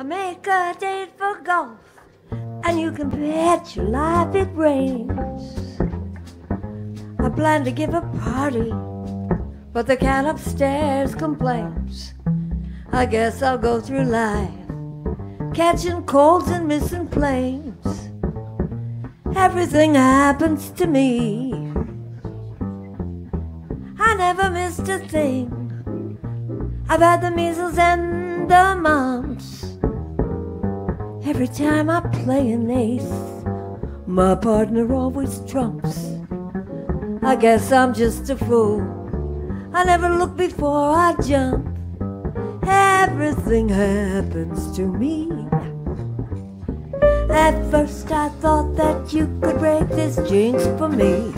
I make a date for golf, and you can bet your life it rains. I plan to give a party, but the cat upstairs complains. I guess I'll go through life catching colds and missing planes. Everything happens to me. I never missed a thing. I've had the measles and the mumps. Every time I play an ace, my partner always trumps. I guess I'm just a fool. I never look before I jump. Everything happens to me. At first I thought that you could break this jinx for me.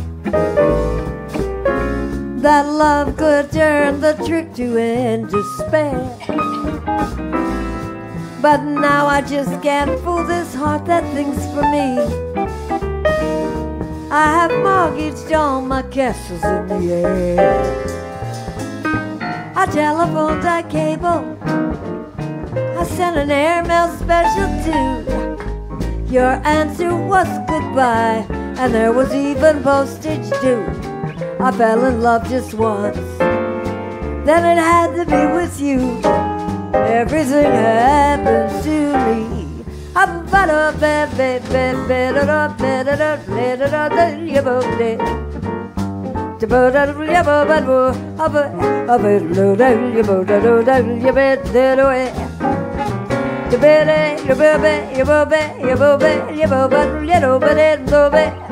That love could turn the trick to end despair. But now I just can't fool this heart that thinks for me. I have mortgaged all my castles in the air. I telephoned, I cable. I sent an airmail special too. Your answer was goodbye, and there was even postage due. I fell in love just once, then it had to be with you. Everything happens to me. I'm better, better, better, better, better, better than you both did. To put a yellow bed, of a of a low down, you both low down, you bet that away. To bed, you bobe, you bobe, you bobe, you bobe, you bobe, you bobe, you bobe.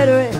Right away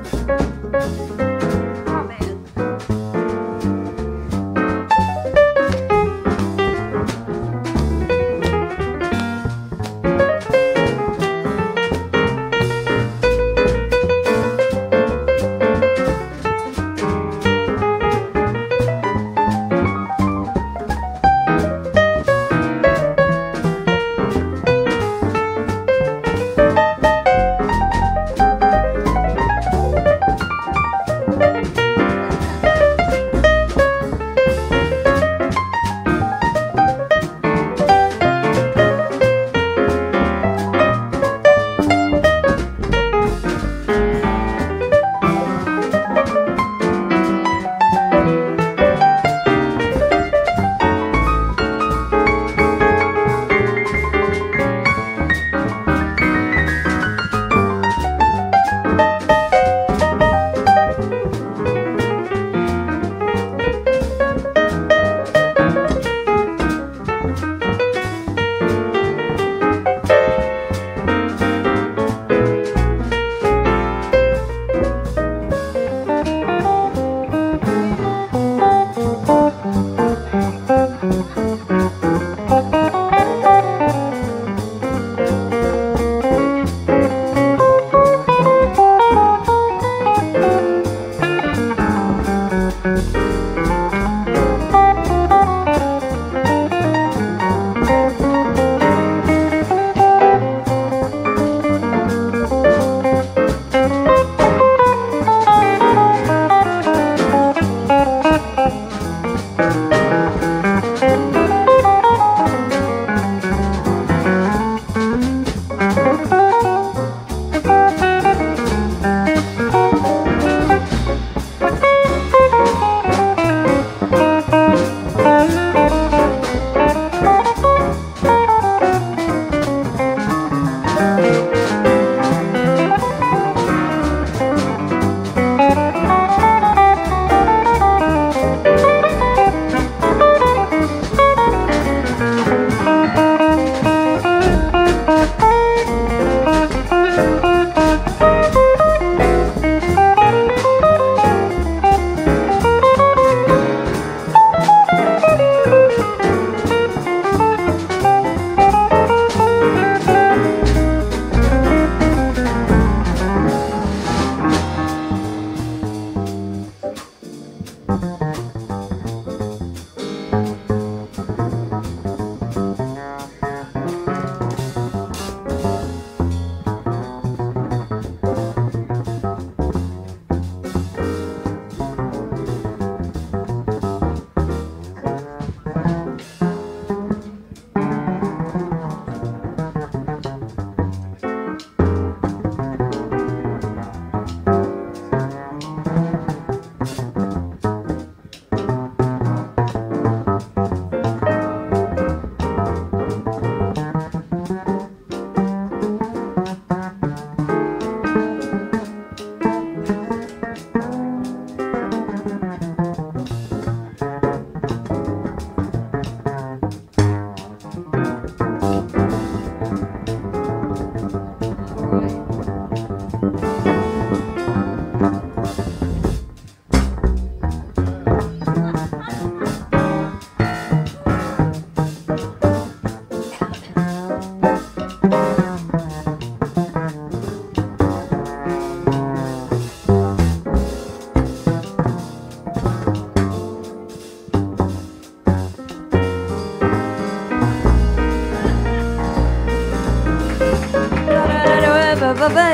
you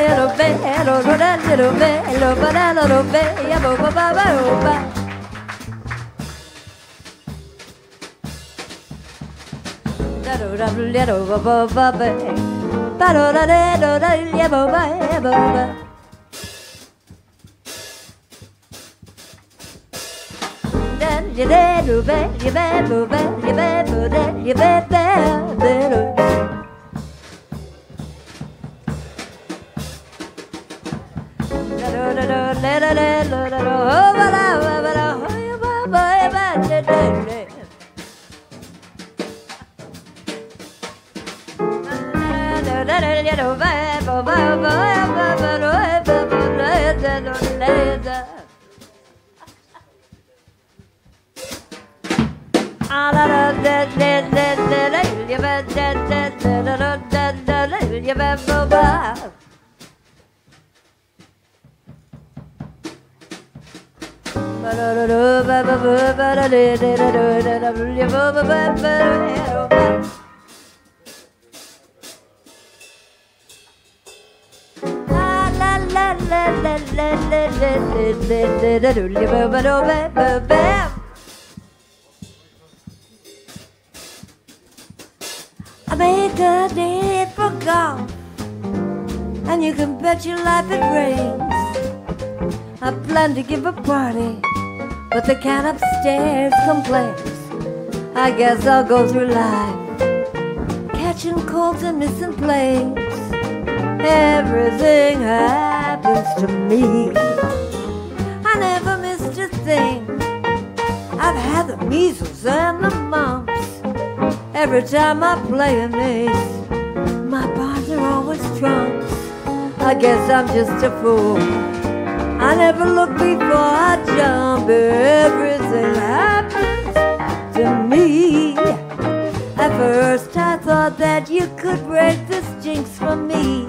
know, I make a day for golf, and you can bet your life it rains. I plan to give a party, but the cat upstairs complains. I guess I'll go through life catching colds and missing planes. Everything happens to me. I never missed a thing. I've had the measles and the mumps. Every time I play an ace, my bars are always trumps. I guess I'm just a fool. I never look before I jump. Everything happens to me. At first I thought that you could break this jinx from me.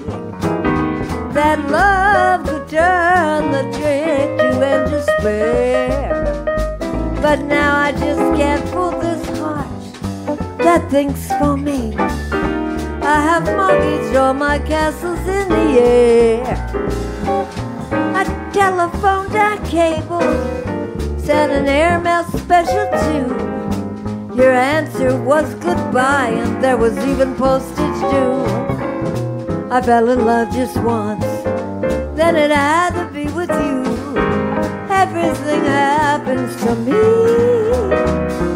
That love could turn the trick to end despair. But now I just can't fool this heart that thinks for me. I have mortgaged all my castles in the air. Telephoned, I cabled, sent an airmail special too. Your answer was goodbye, and there was even postage due. I fell in love just once, then it had to be with you. Everything happens to me.